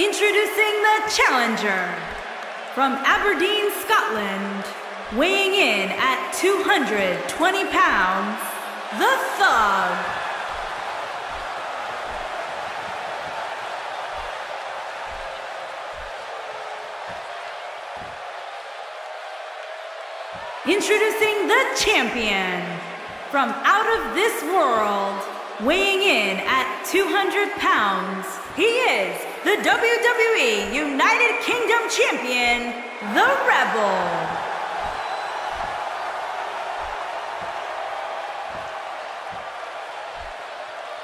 Introducing the challenger from Aberdeen, Scotland, weighing in at 220 pounds, the Thug. Introducing the champion from out of this world, weighing in at 200 pounds, he is the WWE United Kingdom Champion, the Rebel.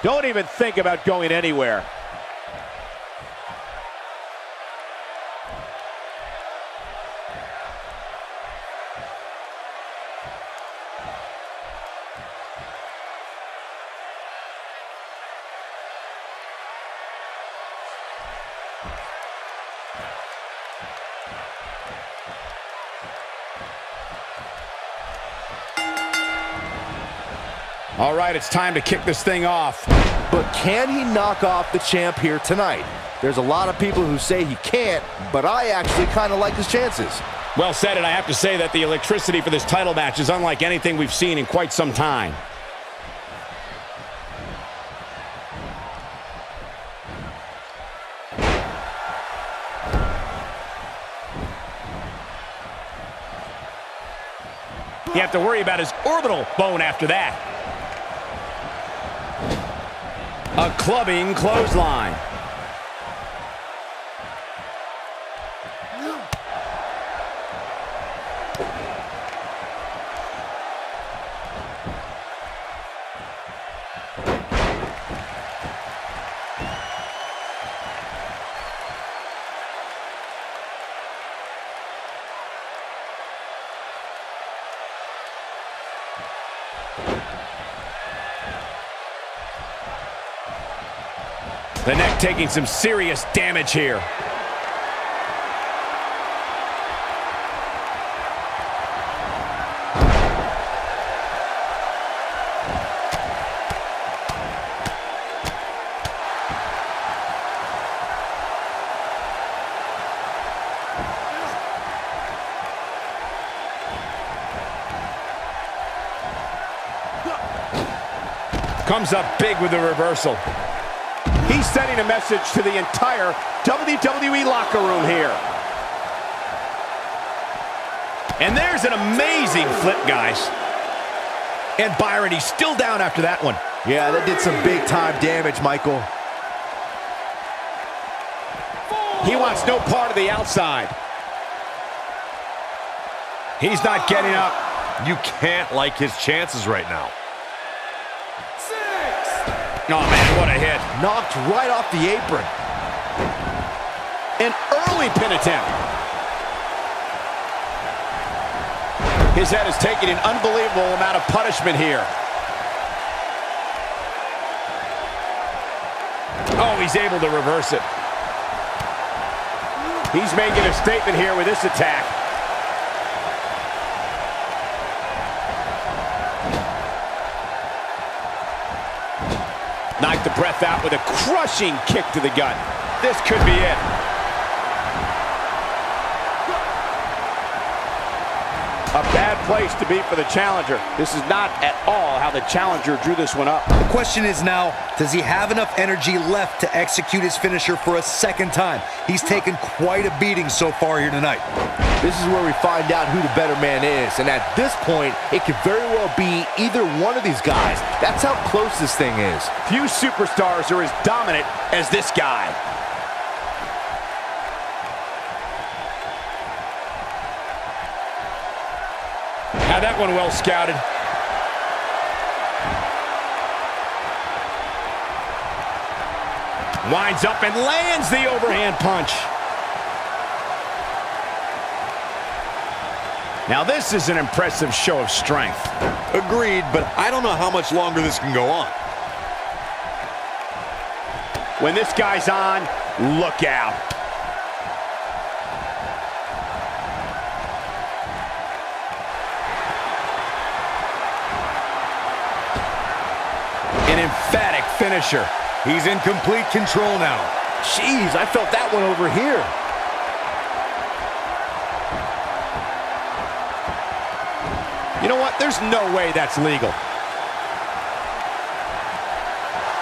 Don't even think about going anywhere. All right, it's time to kick this thing off. But can he knock off the champ here tonight? There's a lot of people who say he can't, but I actually kind of like his chances. Well said, and I have to say that the electricity for this title match is unlike anything we've seen in quite some time. You have to worry about his orbital bone after that. A clubbing clothesline. The neck taking some serious damage here. Comes up big with the reversal. He's sending a message to the entire WWE locker room here. And there's an amazing flip, guys. And Byron, he's still down after that one. Yeah, that did some big-time damage, Michael. He wants no part of the outside. He's not getting up. You can't like his chances right now. Oh, man, what a hit. Knocked right off the apron. An early pin attempt. His head is taking an unbelievable amount of punishment here. Oh, he's able to reverse it. He's making a statement here with this attack. The breath out with a crushing kick to the gut. This could be it. A bad place to be for the challenger. This is not at all how the challenger drew this one up. The question is now, does he have enough energy left to execute his finisher for a second time? He's taken quite a beating so far here tonight. This is where we find out who the better man is. And at this point, it could very well be either one of these guys. That's how close this thing is. Few superstars are as dominant as this guy. That one well scouted. Winds up and lands the overhand punch. Now this is an impressive show of strength. Agreed, but I don't know how much longer this can go on. When this guy's on, look out. Finisher. He's in complete control now. Jeez, I felt that one over here. You know what? There's no way that's legal.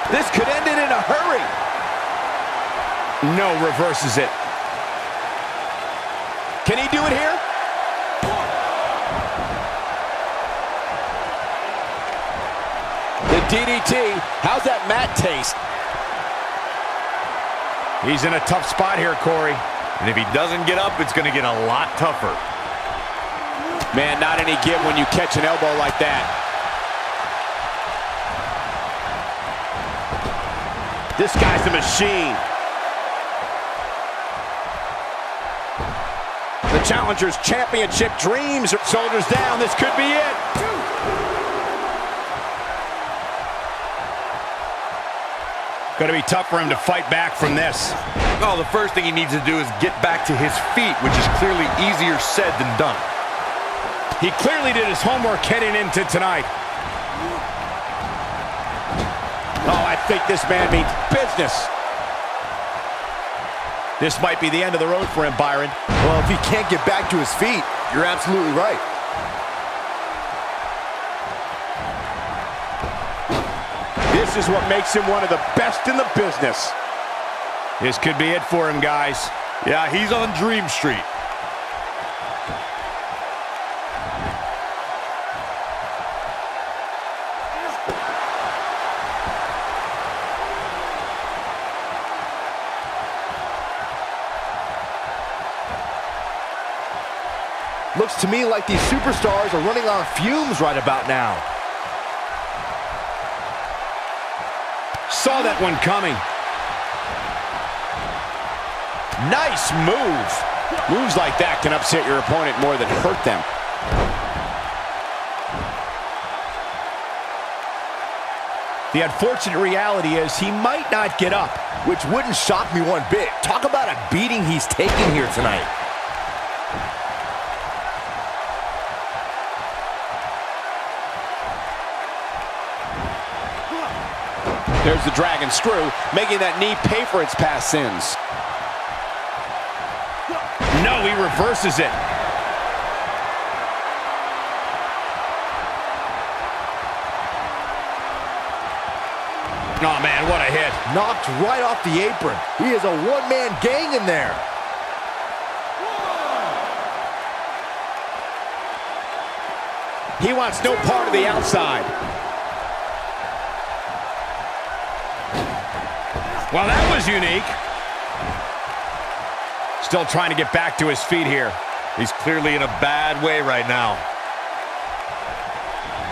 This could end it in a hurry. No, reverses it. Can he do it here? The DDT. How's that mat taste? He's in a tough spot here, Corey. And if he doesn't get up, it's going to get a lot tougher. Man, not any give when you catch an elbow like that. This guy's a machine. The Challengers Championship dreams. Soldiers down. This could be it. Going to be tough for him to fight back from this. Oh, the first thing he needs to do is get back to his feet, which is clearly easier said than done. He clearly did his homework heading into tonight. Oh, I think this man means business. This might be the end of the road for him, Byron. Well, if he can't get back to his feet, you're absolutely right. This is what makes him one of the best in the business. This could be it for him, guys. Yeah, he's on Dream Street. Looks to me like these superstars are running on fumes right about now. Saw that one coming. Nice move. Moves like that can upset your opponent more than hurt them. The unfortunate reality is he might not get up. Which wouldn't shock me one bit. Talk about a beating he's taking here tonight. There's the dragon screw, making that knee pay for its past sins. No, he reverses it. Oh, man, what a hit. Knocked right off the apron. He is a one-man gang in there. He wants no part of the outside. Well, that was unique. Still trying to get back to his feet here. He's clearly in a bad way right now.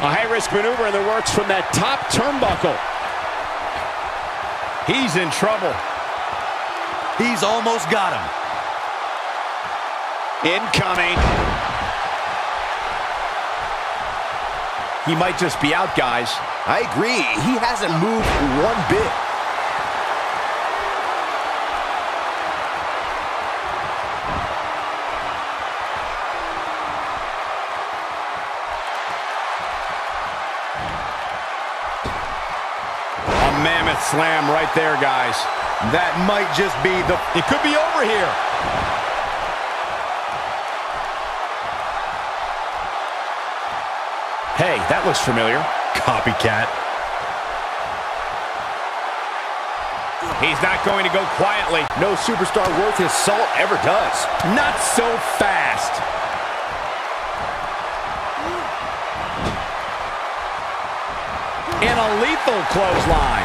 A high-risk maneuver in the works from that top turnbuckle. He's in trouble. He's almost got him. Incoming. He might just be out, guys. I agree. He hasn't moved one bit. Mammoth slam right there, guys. That might just be the... It could be over here. Hey, that looks familiar. Copycat. He's not going to go quietly. No superstar worth his salt ever does. Not so fast. And a lethal clothesline.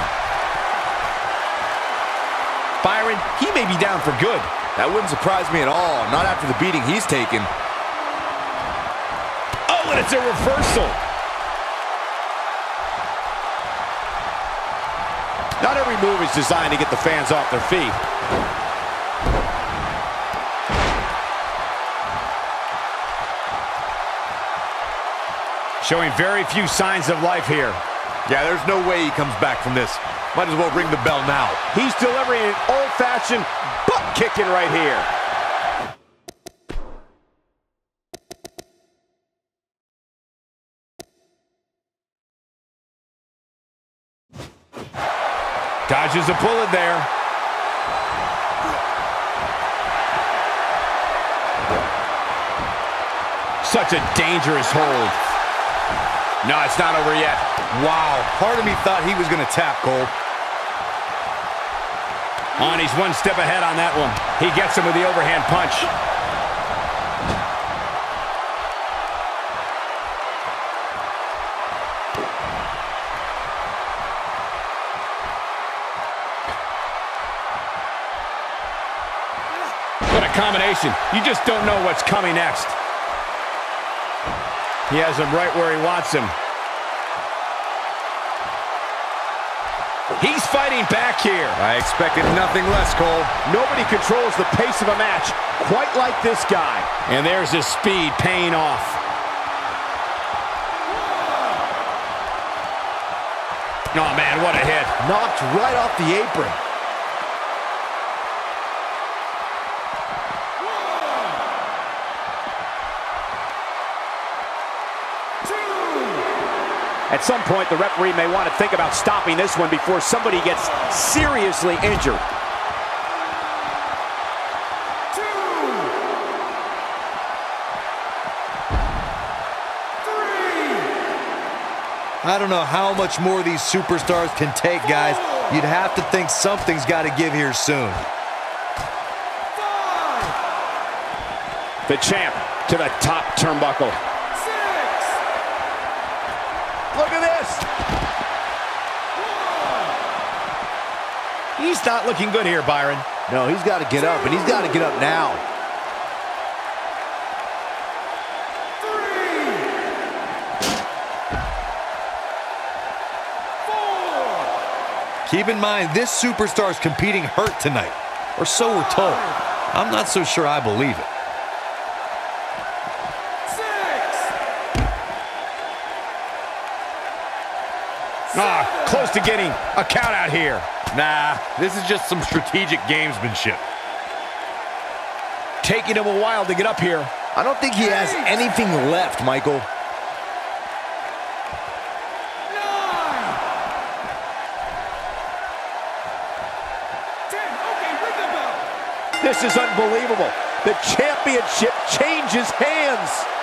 Byron, he may be down for good. That wouldn't surprise me at all. Not after the beating he's taken. Oh, and it's a reversal. Not every move is designed to get the fans off their feet. Showing very few signs of life here. Yeah, there's no way he comes back from this. Might as well ring the bell now. He's delivering an old-fashioned butt kicking right here. Dodges a bullet there. Such a dangerous hold. No, it's not over yet. Wow, part of me thought he was going to tap, Cole. Oh, on, he's one step ahead on that one. He gets him with the overhand punch. What a combination. You just don't know what's coming next. He has him right where he wants him. He's fighting back here. I expected nothing less, Cole. Nobody controls the pace of a match quite like this guy. And there's his speed paying off. Oh, man, what a hit. Knocked right off the apron. At some point, the referee may want to think about stopping this one before somebody gets seriously injured. I don't know how much more these superstars can take, guys. You'd have to think something's got to give here soon. The champ to the top turnbuckle. Look at this. He's not looking good here, Byron. No, he's got to get up, and he's got to get up now. Keep in mind, this superstar is competing hurt tonight, or so we're told. I'm not so sure I believe it. Ah, close to getting a count out here. Nah, this is just some strategic gamesmanship. Taking him a while to get up here. I don't think he has anything left, Michael. This is unbelievable. The championship changes hands.